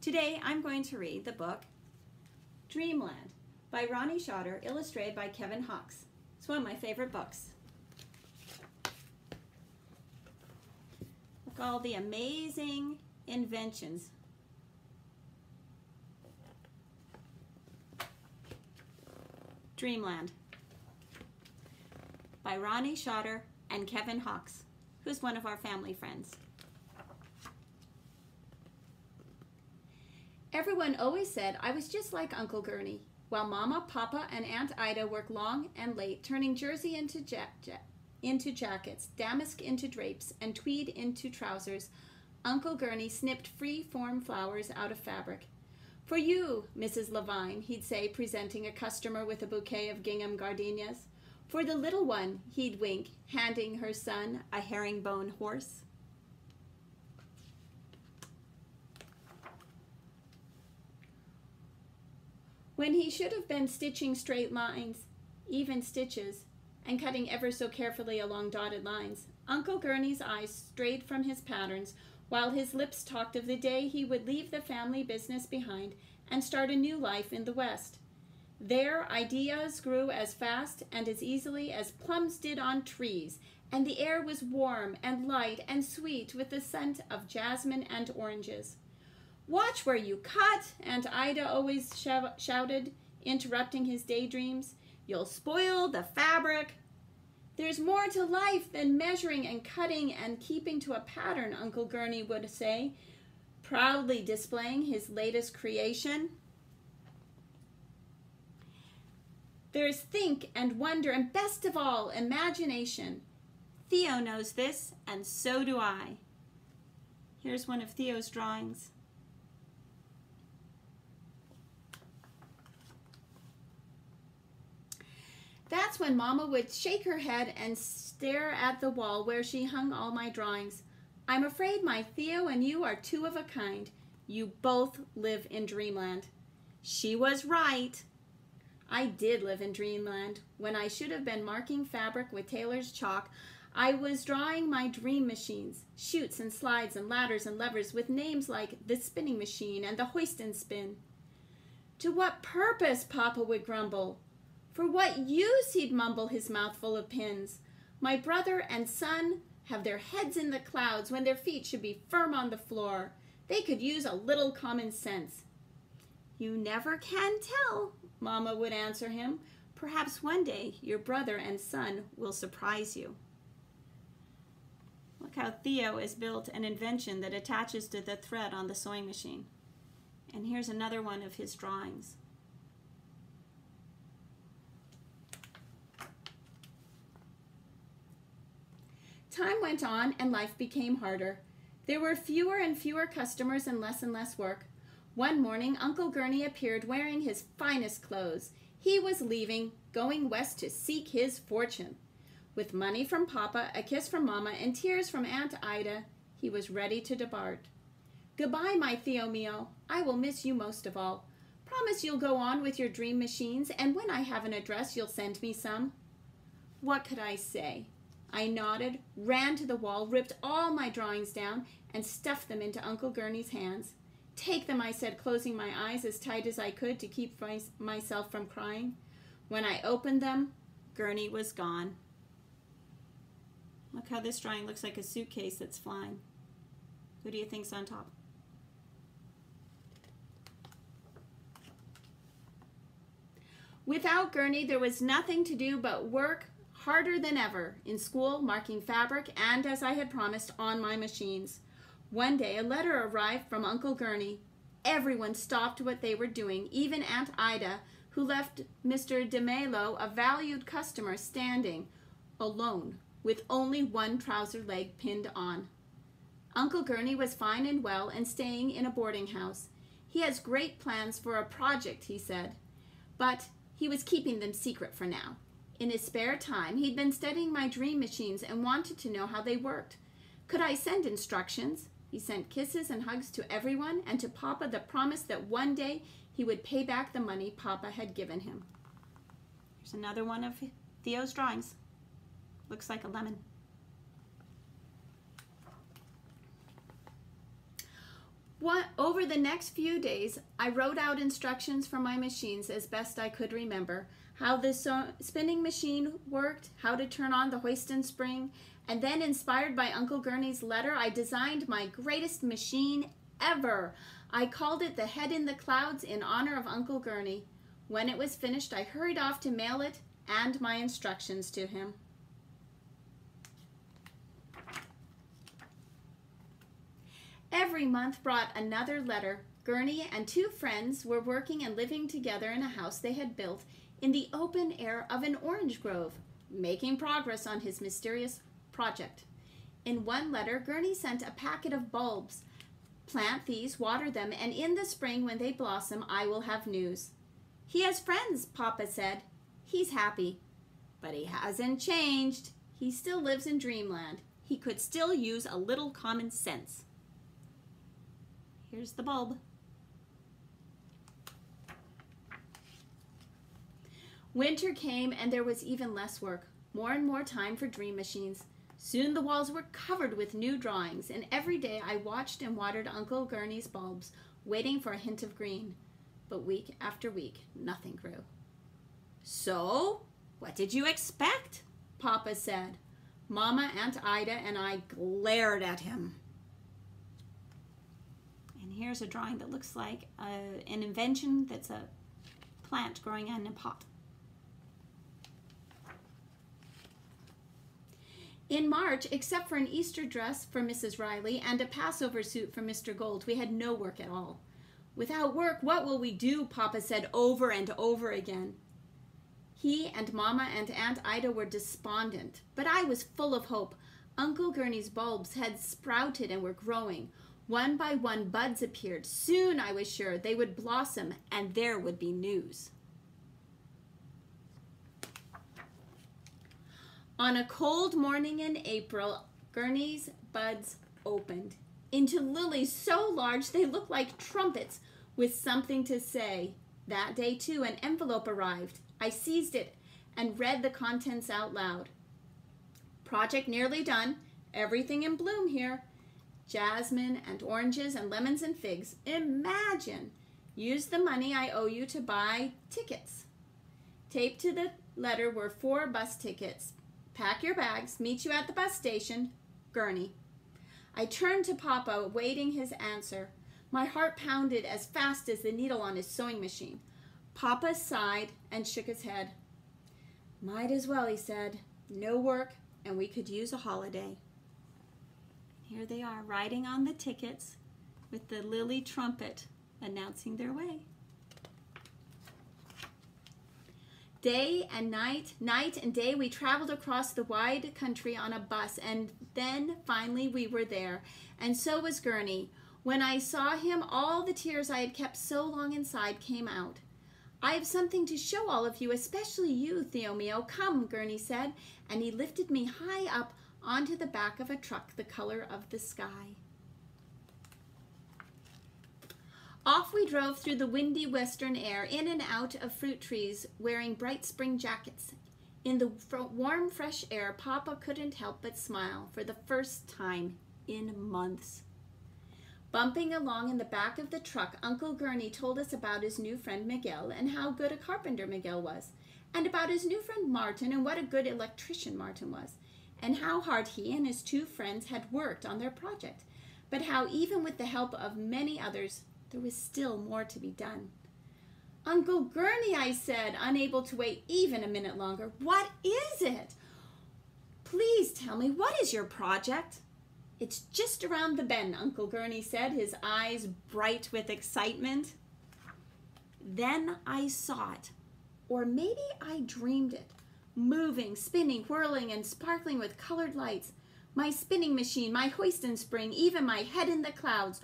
Today I'm going to read the book Dreamland by Roni Schotter, illustrated by Kevin Hawkes. It's one of my favorite books. Look all the amazing inventions. Dreamland by Roni Schotter and Kevin Hawkes, who's one of our family friends. Everyone always said I was just like Uncle Gurney. While Mama, Papa, and Aunt Ida work long and late, turning jersey into, ja ja into jackets, damask into drapes, and tweed into trousers, Uncle Gurney snipped free-form flowers out of fabric. For you, Mrs. Levine, he'd say, presenting a customer with a bouquet of gingham gardenias. For the little one, he'd wink, handing her son a herringbone horse. When he should have been stitching straight lines, even stitches, and cutting ever so carefully along dotted lines, Uncle Gurney's eyes strayed from his patterns while his lips talked of the day he would leave the family business behind and start a new life in the West. There, ideas grew as fast and as easily as plums did on trees, and the air was warm and light and sweet with the scent of jasmine and oranges. Watch where you cut, Aunt Ida always shouted, interrupting his daydreams. You'll spoil the fabric. There's more to life than measuring and cutting and keeping to a pattern, Uncle Gurney would say, proudly displaying his latest creation. There's think and wonder, and best of all, imagination. Theo knows this, and so do I. Here's one of Theo's drawings. That's when Mama would shake her head and stare at the wall where she hung all my drawings. I'm afraid my Theo and you are two of a kind. You both live in dreamland. She was right. I did live in dreamland. When I should have been marking fabric with tailor's chalk, I was drawing my dream machines, chutes and slides and ladders and levers with names like the spinning machine and the hoist and spin. To what purpose, Papa would grumble. For what use, he'd mumble his mouth full of pins. My brother and son have their heads in the clouds when their feet should be firm on the floor. They could use a little common sense. You never can tell, Mamma would answer him. Perhaps one day your brother and son will surprise you. Look how Theo has built an invention that attaches to the thread on the sewing machine. And here's another one of his drawings. Time went on and life became harder. There were fewer and fewer customers and less and less work. One morning, Uncle Gurney appeared wearing his finest clothes. He was leaving, going west to seek his fortune. With money from Papa, a kiss from Mama, and tears from Aunt Ida, he was ready to depart. Goodbye, my Theo mio. I will miss you most of all. Promise you'll go on with your dream machines, and when I have an address, you'll send me some. What could I say? I nodded, ran to the wall, ripped all my drawings down, and stuffed them into Uncle Gurney's hands. Take them, I said, closing my eyes as tight as I could to keep my, myself from crying. When I opened them, Gurney was gone. Look how this drawing looks like a suitcase that's flying. Who do you think's on top? Without Gurney, there was nothing to do but work, harder than ever in school, marking fabric, and as I had promised, on my machines. One day, a letter arrived from Uncle Gurney. Everyone stopped what they were doing, even Aunt Ida, who left Mr. DeMelo, a valued customer, standing alone with only one trouser leg pinned on. Uncle Gurney was fine and well and staying in a boarding house. He has great plans for a project, he said, but he was keeping them secret for now. In his spare time, he'd been studying my dream machines and wanted to know how they worked. Could I send instructions? He sent kisses and hugs to everyone and to Papa the promise that one day he would pay back the money Papa had given him. Here's another one of Theo's drawings. Looks like a lemon. What, over the next few days, I wrote out instructions for my machines as best I could remember how the so- spinning machine worked, how to turn on the hoist and spring, and then, inspired by Uncle Gurney's letter, I designed my greatest machine ever. I called it the Head in the Clouds in honor of Uncle Gurney. When it was finished, I hurried off to mail it and my instructions to him. Every month brought another letter. Gurney and two friends were working and living together in a house they had built in the open air of an orange grove, making progress on his mysterious project. In one letter, Gurney sent a packet of bulbs. Plant these, water them, and in the spring, when they blossom, I will have news. He has friends, Papa said. He's happy. But he hasn't changed. He still lives in dreamland. He could still use a little common sense. Here's the bulb. Winter came and there was even less work, more and more time for dream machines. Soon the walls were covered with new drawings, and every day I watched and watered Uncle Gurney's bulbs, waiting for a hint of green. But week after week, nothing grew. So, what did you expect? Papa said. Mama, Aunt Ida, and I glared at him And here's a drawing that looks like a, an invention that's a plant growing in a pot. In March, except for an Easter dress for Mrs. Riley and a Passover suit for Mr. Gold, we had no work at all. Without work, what will we do? Papa said over and over again. He and Mamma and Aunt Ida were despondent, but I was full of hope. Uncle Gurney's bulbs had sprouted and were growing. One by one, buds appeared. Soon, I was sure, they would blossom and there would be news. On a cold morning in April, Gurney's buds opened into lilies so large they looked like trumpets with something to say. That day, too, an envelope arrived. I seized it and read the contents out loud. Project nearly done. Everything in bloom here jasmine and oranges and lemons and figs. Imagine! Use the money I owe you to buy tickets. Taped to the letter were four bus tickets. Pack your bags, meet you at the bus station, Gurney. I turned to Papa, waiting his answer. My heart pounded as fast as the needle on his sewing machine. Papa sighed and shook his head. Might as well, he said. No work, and we could use a holiday. Here they are riding on the tickets with the lily trumpet announcing their way. Day and night, night and day, we traveled across the wide country on a bus, and then finally we were there. And so was Gurney. When I saw him, all the tears I had kept so long inside came out. I have something to show all of you, especially you, Theo mio. Come, Gurney said, and he lifted me high up onto the back of a truck the color of the sky. Off we drove through the windy western air, in and out of fruit trees, wearing bright spring jackets. In the warm, fresh air, Papa couldn't help but smile for the first time in months. Bumping along in the back of the truck, Uncle Gurney told us about his new friend Miguel and how good a carpenter Miguel was, and about his new friend Martin and what a good electrician Martin was and how hard he and his two friends had worked on their project, but how even with the help of many others, there was still more to be done. Uncle Gurney, I said, unable to wait even a minute longer, what is it? Please tell me, what is your project? It's just around the bend, Uncle Gurney said, his eyes bright with excitement. Then I saw it, or maybe I dreamed it moving, spinning, whirling, and sparkling with colored lights. My spinning machine, my hoist and spring, even my head in the clouds,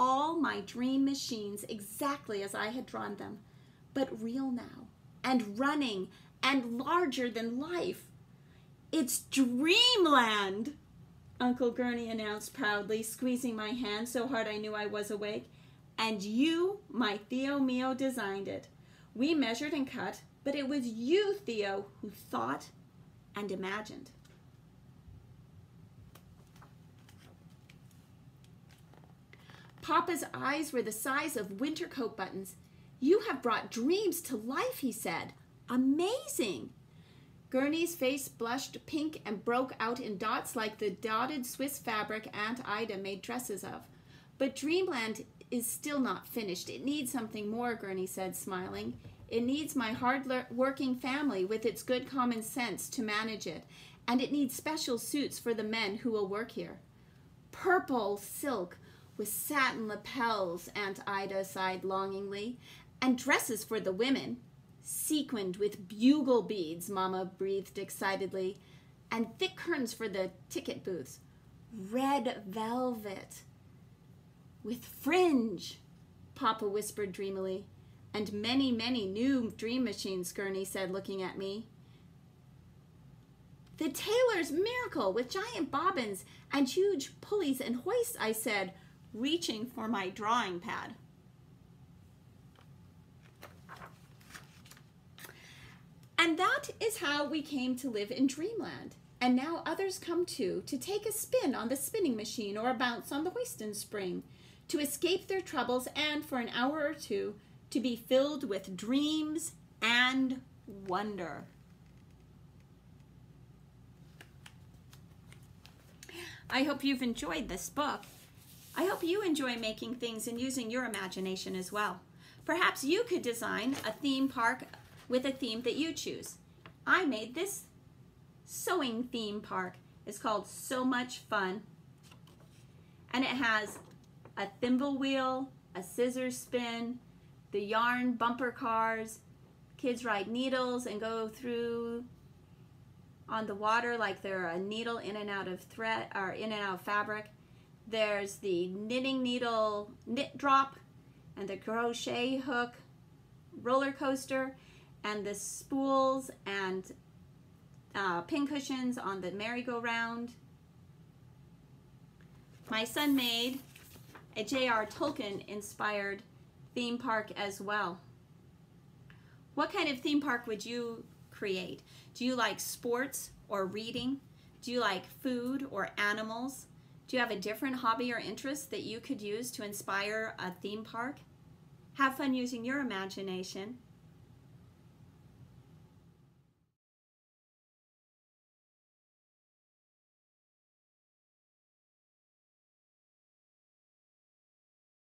all my dream machines exactly as I had drawn them, but real now, and running, and larger than life. It's dreamland! Uncle Gurney announced proudly, squeezing my hand so hard I knew I was awake. And you, my Theo mio, designed it. We measured and cut, but it was you, Theo, who thought and imagined. Papa's eyes were the size of winter coat buttons. You have brought dreams to life, he said. Amazing! Gurney's face blushed pink and broke out in dots like the dotted Swiss fabric Aunt Ida made dresses of. But Dreamland is still not finished. It needs something more, Gurney said, smiling. It needs my hard working family with its good common sense to manage it, and it needs special suits for the men who will work here. Purple silk with satin lapels, Aunt Ida sighed longingly, and dresses for the women. Sequined with bugle beads, Mamma breathed excitedly, and thick curtains for the ticket booths. Red velvet with fringe, Papa whispered dreamily. And many, many new dream machines, Gurney said, looking at me. The tailor's miracle with giant bobbins and huge pulleys and hoists, I said, reaching for my drawing pad. And that is how we came to live in Dreamland. And now others come too, to take a spin on the spinning machine or a bounce on the hoist spring, to escape their troubles and for an hour or two to be filled with dreams and wonder. I hope you've enjoyed this book. I hope you enjoy making things and using your imagination as well. Perhaps you could design a theme park with a theme that you choose. I made this sewing theme park. It's called So Much Fun. And it has a thimble wheel, a scissors spin, the yarn bumper cars. Kids ride needles and go through on the water like they're a needle in and out of thread or in and out of fabric. There's the knitting needle knit drop and the crochet hook roller coaster and the spools and uh, pin cushions on the merry-go-round. My son made a J.R. Tolkien inspired theme park as well. What kind of theme park would you create? Do you like sports or reading? Do you like food or animals? Do you have a different hobby or interest that you could use to inspire a theme park? Have fun using your imagination